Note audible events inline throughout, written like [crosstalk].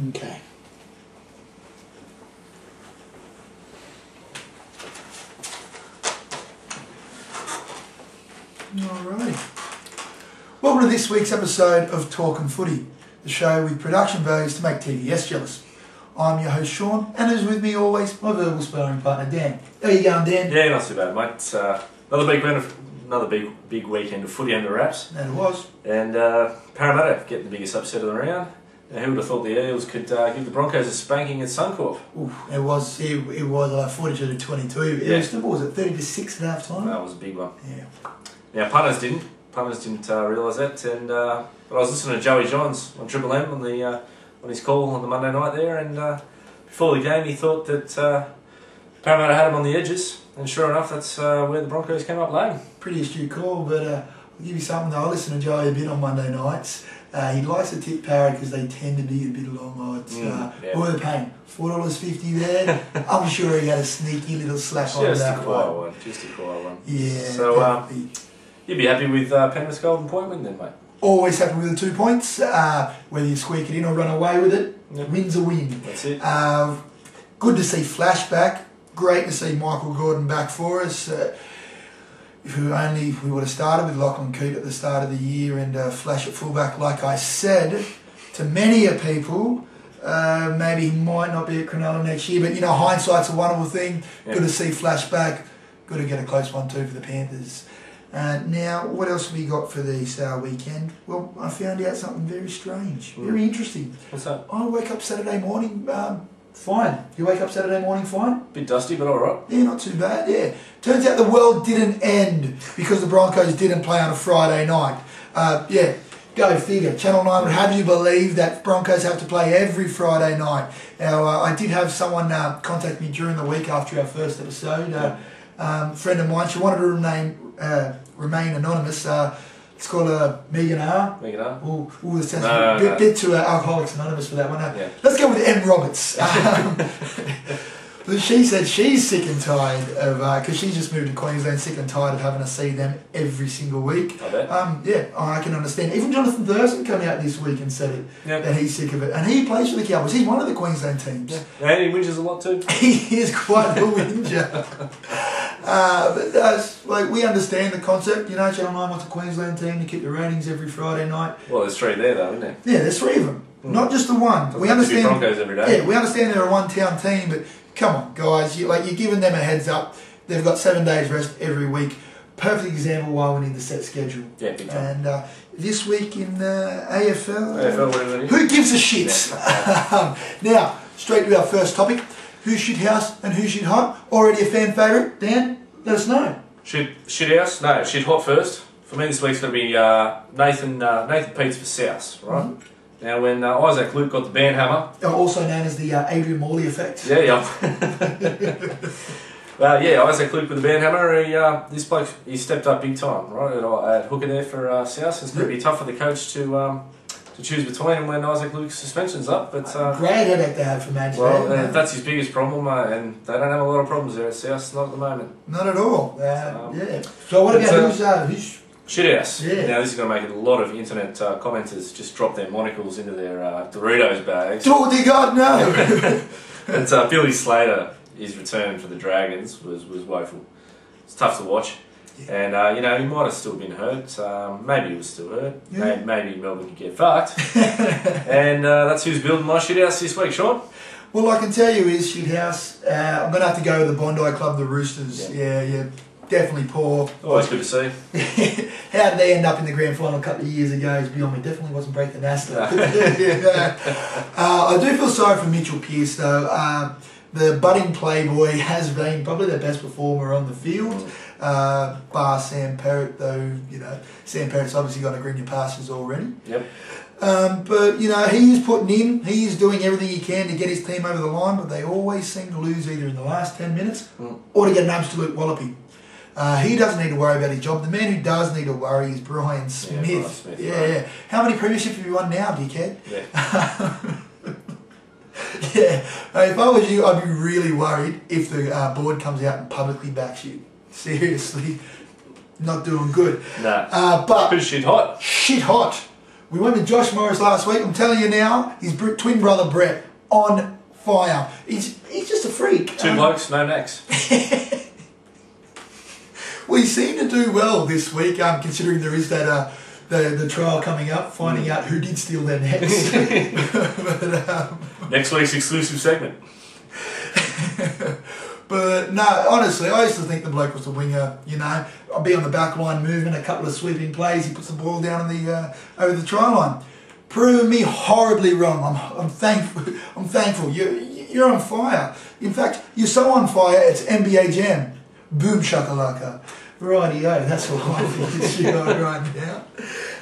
Okay. Alright. Welcome to this week's episode of Talking Footy, the show with production values to make TVS jealous. I'm your host Sean, and as with me always, my verbal sparring partner Dan. How you going, Dan? Yeah, not too bad, mate. Uh, another big weekend, of, another big big weekend of footy under wraps, That it was. and uh, Parramatta getting the biggest upset of the round. Now, who would have thought the Eels could uh, give the Broncos a spanking at Suncorp? Oof, it was it, it was like 42 to 22. It Yeah. was, what was it, 30 to 6 at half time? That was a big one. Yeah. Now, punters didn't. Punters didn't uh, realise that, and uh, but I was listening to Joey Johns on Triple M on the uh, on his call on the Monday night there, and uh, before the game he thought that uh, Parramatta had him on the edges, and sure enough, that's uh, where the Broncos came up lame. Pretty astute call, but uh, I'll give you something though. I listen to Joey a bit on Monday nights. Uh, he likes to tip Parra because they tend to be a bit long odds. Mm, uh, yeah. What are they paying? $4.50 there? [laughs] I'm sure he had a sneaky little slap on that Just a quiet one. one, just a quiet one. Yeah. So, um. You'd be happy with uh, Penrith's golden point win then, mate? Always happy with the two points. Uh, whether you squeak it in or run away with it, Yep. win's a win. That's it. Um, good to see Flashback. Great to see Michael Gordon back for us. Uh, if we only we would have started with Lachlan Coote at the start of the year and uh, Flash at fullback, like I said to many a people, uh, maybe he might not be at Cronulla next year. But you know, hindsight's a wonderful thing. Yeah. Good to see Flashback. Good to get a close one too for the Panthers. Uh, now, what else have we got for this uh, weekend? Well, I found out something very strange, very interesting. What's that? I wake up Saturday morning, um, fine. You wake up Saturday morning, fine? Bit dusty, but all right. Yeah, not too bad, yeah. Turns out the world didn't end because the Broncos didn't play on a Friday night. Uh, yeah, go figure. Channel 9 would have you believe that Broncos have to play every Friday night. Now, uh, I did have someone uh, contact me during the week after our first episode. Uh, um, friend of mine, she wanted to remain, uh, remain anonymous. Uh, let's call her Megan R. It up. Ooh, ooh, this sounds No, a bit, no. bit too uh, Alcoholics Anonymous for that one. Uh, Yeah. Let's go with M. Roberts. [laughs] Um, she said she's sick and tired of, because she just moved to Queensland, sick and tired of having to see them every single week. I bet. Um, yeah, I can understand. Even Jonathan Thurston came out this week and said it, Yeah. that he's sick of it. And he plays for the Cowboys. He's one of the Queensland teams. Yeah. And he whinges a lot too. [laughs] he is quite a whinger. [laughs] Uh, but that's like we understand the concept. You know, Channel Nine wants a Queensland team to keep the ratings every Friday night. Well, there's three there though, isn't there? Yeah, there's three of them, not just the one. Doesn't we have to be understand. Broncos every day. Yeah, we understand they're a one-town team, but come on, guys, you, like you're giving them a heads up. They've got seven days rest every week. Perfect example why we need the set schedule. Yeah, big time. And uh, this week in uh, AFL, AFL, whatever who gives a shit? [laughs] now, straight to our first topic: who shit house and who shit hot? Already a fan favourite, Dan. Let us know. Shit, shit house? No, shit hot first. For me, this week's going to be uh, Nathan uh, Nathan Peats for South, right? Mm-hmm. Now, when uh, Isaac Luke got the band hammer, Uh, Also known as the uh, Adrian Morley effect. yeah, yeah. well, [laughs] yeah, Isaac Luke with the band hammer. He, uh, this bloke, he stepped up big time, right? At, at hooker there for uh, South. It's going to be tough for the coach to um, to choose between when Isaac Luke's suspension's up, but. Uh, Great headache to have for Manchester. Well, uh, that's his biggest problem, uh, and they don't have a lot of problems there at South, not at the moment. Not at all. Uh, So- yeah. So what about uh, who's, uh, who's Shithouse. Yeah. Now, this is going to make a lot of internet uh, commenters just drop their monocles into their uh, Doritos bags. Dear God, no! [laughs] but uh, Billy Slater, his return for the Dragons was, was woeful. It's tough to watch. And, uh, you know, he might have still been hurt. Um, maybe he was still hurt. Yeah. Maybe, maybe Melbourne could get fucked. [laughs] and uh, that's who's building my shithouse this week, Sean. well, I can tell you is Shithouse. Uh, I'm going to have to go with the Bondi Club, the Roosters. Yeah, yeah. Definitely poor. Always good to see. [laughs] How did they end up in the grand final a couple of years ago is beyond me. Definitely wasn't Braith Anasta. [laughs] uh, I do feel sorry for Mitchell Pearce though. Uh, the budding playboy has been probably the best performer on the field. Uh, bar Sam Perrett though, you know, Sam Perrett's obviously got a green passes already. Yep. Um, but you know he is putting in, he is doing everything he can to get his team over the line, but they always seem to lose either in the last ten minutes Mm. or to get an absolute walloping. Uh, he doesn't need to worry about his job. The man who does need to worry is Brian Smith. Brian Smith, yeah, right. yeah. How many premierships have you won now, do dickhead? Yeah. [laughs] Yeah. If I was you, I'd be really worried if the uh, board comes out and publicly backs you. Seriously, not doing good. Nah. Uh, but shit hot? shit hot. We went with Josh Morris last week. I'm telling you now, his br- twin brother Brett on fire. He's he's just a freak. Two Um, blokes, no necks. [laughs] we seem to do well this week, um, considering there is that uh, the the trial coming up, finding out who did steal their necks. [laughs] [laughs] but, um, Next week's exclusive segment. But no, honestly, I used to think the bloke was a winger. You know, I'd be on the back line moving a couple of sweeping plays. He puts the ball down in the uh, over the try line. Proving me horribly wrong. I'm, I'm thankful. [laughs] I'm thankful. You you're on fire. In fact, you're so on fire. It's NBA Jam. Boom shakalaka. Rightio. That's what I think is you got [laughs] right now.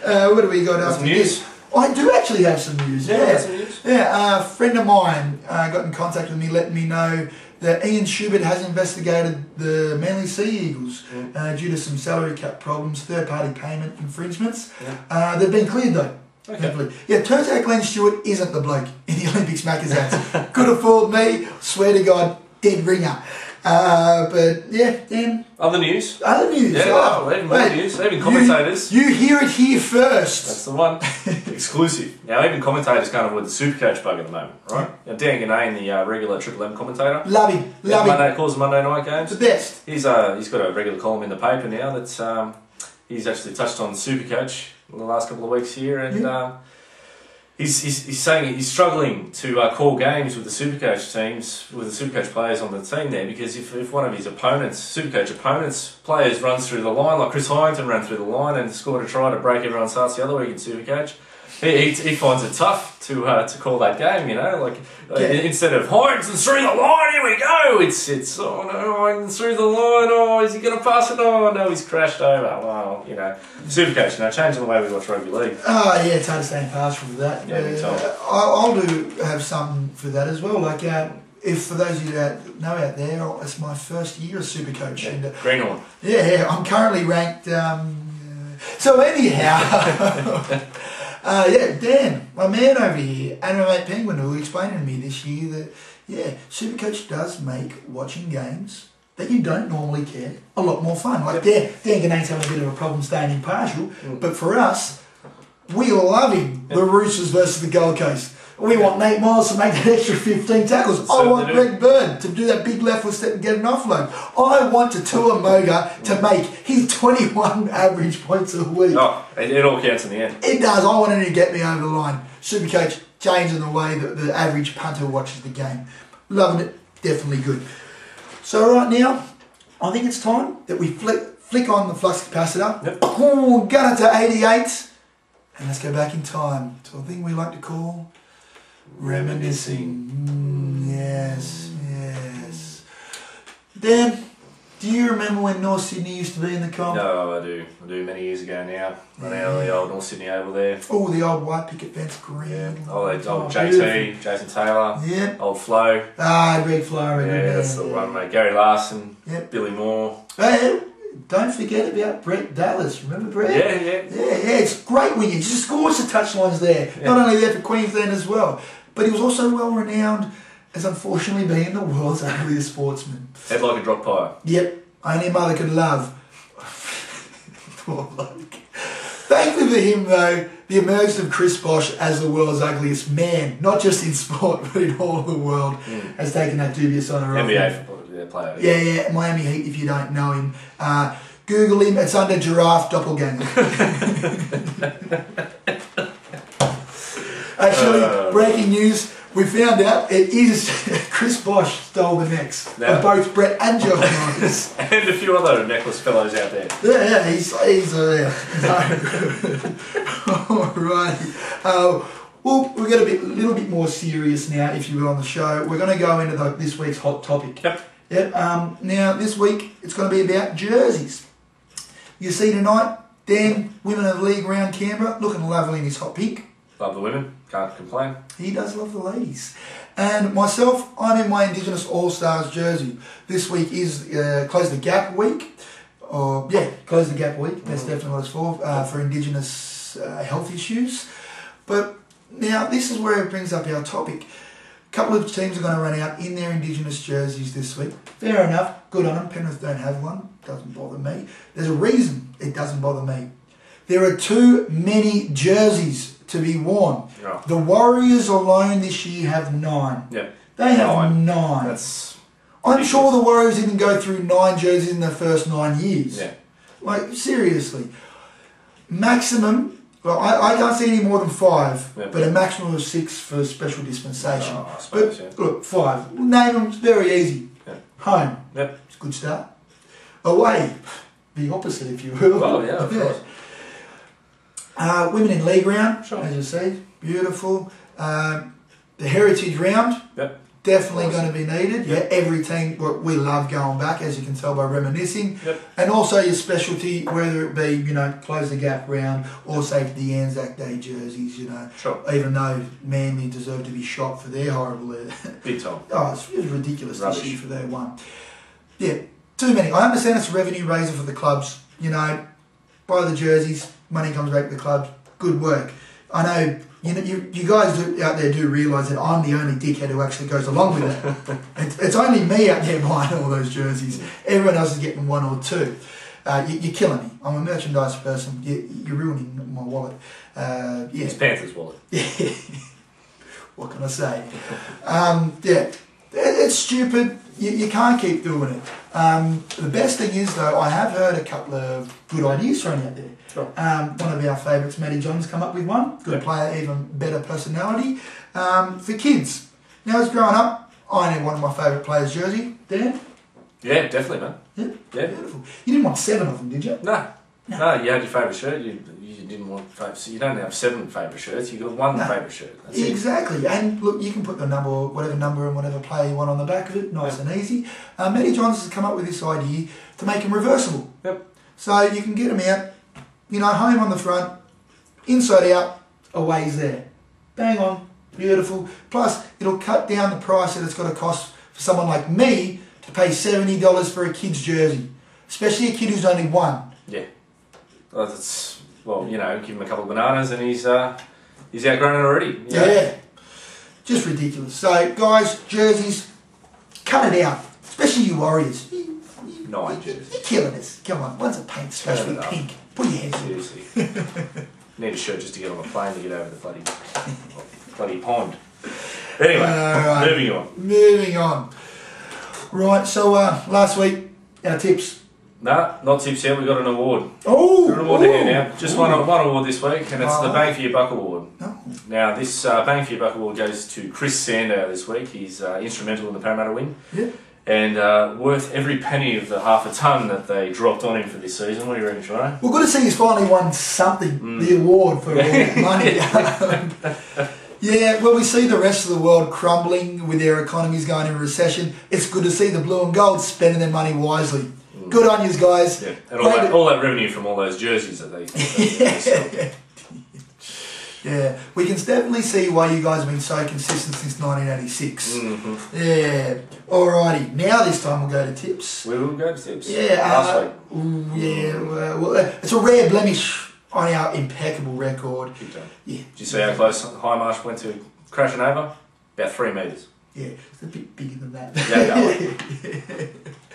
Uh, what do we got after news? this? I do actually have some news. Yeah, Yeah, some news. yeah. A friend of mine uh, got in contact with me, letting me know that Ian Schubert has investigated the Manly Sea Eagles Mm. uh, due to some salary cap problems, third-party payment infringements. Yeah. Uh, they've been cleared though. Okay. Yeah, turns out Glenn Stewart isn't the bloke in the [laughs] Olympics Macca's hats. Could have fooled me. Swear to God, dead ringer. Uh, but yeah, Dan, Other news? other news. Yeah, Oh, well, even more wait, news. Even commentators. You, hear it here first. That's the one. [laughs] Exclusive. Now, even commentators can't avoid the Supercoach bug at the moment, right? Now, Dan Ginnane, the uh, regular Triple M commentator, Love him. Love him. Monday, calls the Monday night games. The best. He's uh, he's got a regular column in the paper now that's um, he's actually touched on Supercoach in the last couple of weeks here, and Yeah. um, he's, he's he's saying he's struggling to uh, call games with the Supercoach teams with the Supercoach players on the team there because if, if one of his opponents, Supercoach opponents, players runs through the line like Chris Heighington ran through the line and scored a try to break everyone's hearts the other week in Supercoach. He, he, he finds it tough to uh, to call that game, you know. Like uh, instead of Hines and through the line, here we go. It's it's oh no, Heighington's through the line. Oh, is he going to pass it? Oh no, he's crashed over. Well, you know, Supercoach, you know, changing the way we watch rugby league. Oh yeah, it's hard to stand partial for that. Yeah. Uh, I'll do have something for that as well. Like, uh, if for those of you that know out there, it's my first year as super coach, Yeah. and uh, Greenhorn. yeah, yeah, I'm currently ranked. Um, uh, so anyhow, [laughs] [laughs] uh, yeah, Dan, my man over here, and my mate Penguin, who explained to me this year that yeah, super coach does make watching games. That you don't normally care a lot more fun. Like Dan, Dan Ginnane's having a bit of a problem staying impartial, Mm. but for us, we love him. The Roosters versus the Gold Coast. We want Nate Miles to make that extra 15 tackles. I want. Greg Bird to do that big left foot step and get an offload. I want Tautau Moga to make his 21 [laughs] average points a week. Oh, it, it all counts in the end. It does. I want him to get me over the line. Super Supercoach changing the way that the average punter watches the game. Loving it. Definitely good. So right now, I think it's time that we flick, flick on the flux capacitor. Yep. Gun it to 88. And let's go back in time to a thing we like to call reminiscing. Mm, yes, yes. Dan, do you remember when North Sydney used to be in the comp? No, I do. I do many years ago now. Running out of the old North Sydney Oval there. Oh, the old white picket fence green. Yeah. Oh, Old, old Oh, JT, Jason Taylor, Yep. old Flo. Ah, Greg Flower. Yeah, that's the one, mate. Gary Larson, Yep. Billy Moore. Hey, don't forget about Brett Dallas. Remember Brett? Yeah, yeah. Yeah, yeah, it's great when you just scores the touchlines there. Not only there for Queensland as well, but he was also well renowned as unfortunately being the world's [laughs] ugliest sportsman. Head like a drop pie. Yep, only a mother could love. [laughs] Poor bloke. Thankfully for him, though, the emergence of Chris Bosh as the world's ugliest man, not just in sport, [laughs] but in all of the world, has taken that dubious honour off him. NBA yeah, player. Yeah, yeah, Miami Heat, if you don't know him. Uh, Google him, it's under Giraffe Doppelganger. Actually, Uh. breaking news, we found out it is [laughs] Chris Bosh stole the necks Yeah. of both Brett and Josh Morris. [laughs] And a few other necklace fellows out there. yeah, yeah, he's, he's uh, yeah. [laughs] Alrighty. Uh, well, we're going to be a little bit more serious now, if you will, on the show. We're going to go into the, this week's hot topic. Yep. Yep. Um, now, this week, it's going to be about jerseys. You see tonight, Dan, Women of the League round Canberra, looking lovely in his hot pink. Love the women. Can't complain. He does love the ladies. And myself, I'm in my Indigenous All Stars jersey. This week is uh, Close the Gap week. Or, yeah, Close the Gap week. That's definitely what it's for, uh, for Indigenous uh, health issues. But now, this is where it brings up our topic. A couple of teams are going to run out in their Indigenous jerseys this week. Fair enough, good on them. Penrith don't have one, doesn't bother me. There's a reason it doesn't bother me. There are too many jerseys to be worn. Yeah. The Warriors alone this year have nine. Yeah. They have Nine. nine. That's I'm sure the Warriors didn't go through nine jerseys in their first nine years. yeah. Like seriously, maximum. Well, I, I can't see any more than five, Yeah. but a maximum of six for special dispensation. Oh, suppose, but yeah. look, five. Name them. It's very easy. Yeah. Home. Yep. It's a good start. Away. The opposite, if you will. Well, yeah, of [laughs] course. Uh, women in league round, Sure. as you see, beautiful. Um, the heritage round, Yep. definitely Awesome. going to be needed. Yep. Yeah, every team we- love going back, as you can tell by reminiscing. Yep. And also your specialty, whether it be you know close the gap round or say the Anzac Day jerseys. You know, Sure. even though Manly deserve to be shot for their horrible. Big time. [laughs] oh, it's, it was ridiculous Rubbish. this year for their one. Yeah, too many. I understand it's a revenue raiser for the clubs. You know, buy the jerseys, money comes back to the club. Good work. I know you know you, you guys do, out there do realise that I'm the only dickhead who actually goes along with it. [laughs] it's, it's only me out there [laughs] buying all those jerseys. Everyone else is getting one or two. Uh, you, you're killing me. I'm a merchandise person. You, you're ruining my wallet. Uh, yeah. It's Panthers wallet. [laughs] what can I say? Um, yeah, It- it's stupid. You, you can't keep doing it. Um, the best thing is, though, I have heard a couple of good ideas thrown out there. Sure. Um, one of our favourites, Matty John's come up with one. Good Yeah. player, even better personality. Um, for kids. Now, as growing up, I need one of my favourite players' jersey. Dan? Yeah, definitely, man. Yeah. Yeah. Beautiful. You didn't want seven of them, did you? No. No. No, you had your favourite shirt. You, you didn't want favourite. So you don't have seven favourite shirts. You got one No. favourite shirt. That's it. Exactly, and look, you can put the number, whatever number and whatever player you want on the back of it, nice and easy. Uh, Matty Johns has come up with this idea to make them reversible. Yep. So you can get them out, you know, home on the front, inside out, away's there. Bang on, beautiful. Plus, it'll cut down the price that it's going to cost for someone like me to pay seventy dollars for a kid's jersey, especially a kid who's only one. Yeah. Well, that's well, you know, give him a couple of bananas and he's uh, he's outgrown it already. know? Yeah. Just ridiculous. So, guys, jerseys, cut it out. Especially you Warriors. You- you- Nine jerseys. You're killing us. Come on, one's a paint splash Turn with it up. pink. Put your hands in. Seriously. [laughs] Need a shirt just to get on the plane to get over the bloody bloody pond. Anyway, Alright. moving on. Moving on. Right, so uh, last week, our tips. No, not tips yet. We got an award. Oh! Got an award here now. Just one, one award this week, and it's the Oh. Bang for Your Buck award. Oh. Now, this uh, Bang for Your Buck award goes to Chris Sandow this week. He's uh, instrumental in the Parramatta win. Yeah. And uh, worth every penny of the half a ton that they dropped on him for this season. What do you reckon, Shona? We're good to see he's finally won something, Mm. the award for all [laughs] that money. [laughs] yeah, well, we see the rest of the world crumbling with their economies going into recession. It's good to see the blue and gold spending their money wisely. Good on you guys. Yeah. And all that, all that revenue from all those jerseys that they. That they. [laughs] Yeah, we can definitely see why you guys have been so consistent since 1986. Mhm. Yeah. Alrighty, now this time we'll go to tips. We will go to tips. Yeah, Last uh, week. yeah. Well, uh, it's a rare blemish on our impeccable record. Yeah, Did you see how close High Marsh went to crashing over? About three metres. yeah, it's a bit bigger than that. Yeah, Uh, [laughs]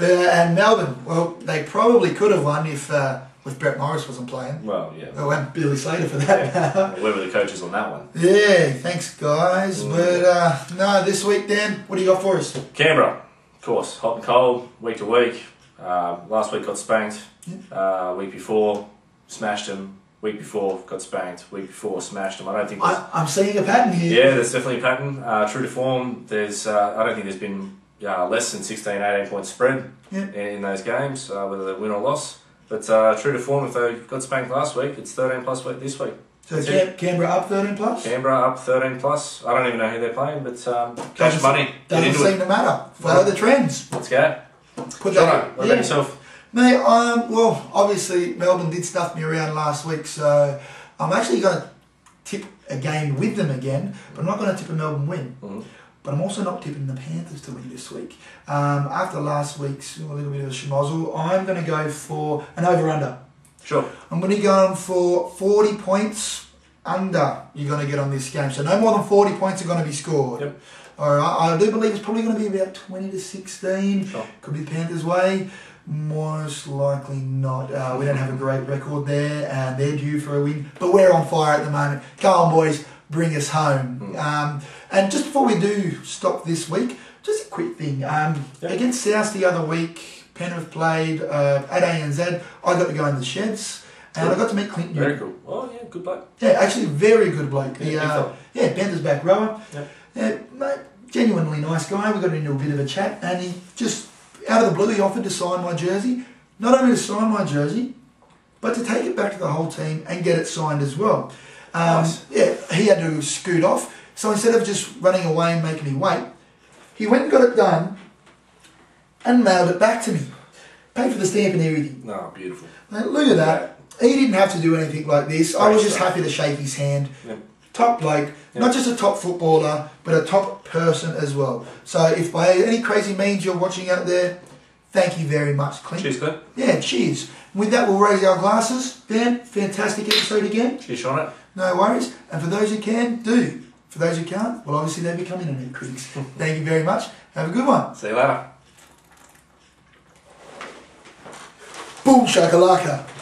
and Melbourne, well, they probably could have won if uh, if Brett Morris wasn't playing. Well, yeah. Oh, and Billy Slater for that. Where were the coaches on that one? Yeah, thanks guys. Mm. But uh, no, this week, Dan, what do you got for us? Canberra, of course, hot and cold, week to week. Uh, last week got spanked. Uh, week before, smashed them. Week before, got spanked. Week before, smashed them. I don't think. I, I'm seeing a pattern here. yeah, there's definitely a pattern. Uh, true to form, there's. Uh, I don't think there's been uh, less than 16, 18 point spread Yeah. in, in those games, uh, whether they win or loss. But uh, true to form, if they got spanked last week, it's 13 plus week this week. So Cam- Canberra up 13 plus? Canberra up 13 plus. I don't even know who they're playing, but um, cash Doesn't- money. Doesn't seem it. to matter. Follow the trends. Let's go. Put that. what about Yeah. yourself? Mate, um, well, obviously Melbourne did stuff me around last week, so I'm actually going to tip a game with them again, but I'm not going to tip a Melbourne win. Mhm. But I'm also not tipping the Panthers to win this week. Um, after last week's a little bit of a schmozzle, I'm going to go for an over-under. Sure. I'm going to go on for 40 points under you're going to get on this game. So no more than 40 points are going to be scored. Yep. All right, I do believe it's probably going to be about 20 to 16. Sure. Could be Panthers' way. Most likely not. Uh, we don't have a great record there, and they're due for a win. But we're on fire at the moment. Come on, boys, bring us home. Mm. Um, and just before we do stop this week, just a quick thing. Um, Yeah. Against South the other week, Penrith played uh, at ANZ. I got to go in the sheds, and I got to meet Clint Newton. Very cool. Oh yeah, good bloke. Yeah, actually, very good bloke. Yeah, He, big uh, yeah, Panthers back rower. Yeah. Yeah, mate, genuinely nice guy. We got into a bit of a chat, and he just out of the blue he offered to sign my jersey. Not only to sign my jersey, but to take it back to the whole team and get it signed as well. Um, Nice. Yeah, he had to scoot off. So instead of just running away and making me wait, he went and got it done and mailed it back to me. Paid for the stamp and everything. No, beautiful. Mate, look at that. He didn't have to do anything like this. I was just stuff. happy to shake his hand. Yeah. Top bloke, Yeah. not just a top footballer, but a top person as well. So if by any crazy means you're watching out there, thank you very much, Clint. Cheers, Clint. Yeah, cheers. With that, we'll raise our glasses. Dan, fantastic episode again. Cheers, Sean. No worries. And for those who can, do. For those who can't, well, obviously they become internet critics. [laughs] Thank you very much. Have a good one. See you later. Boom shakalaka.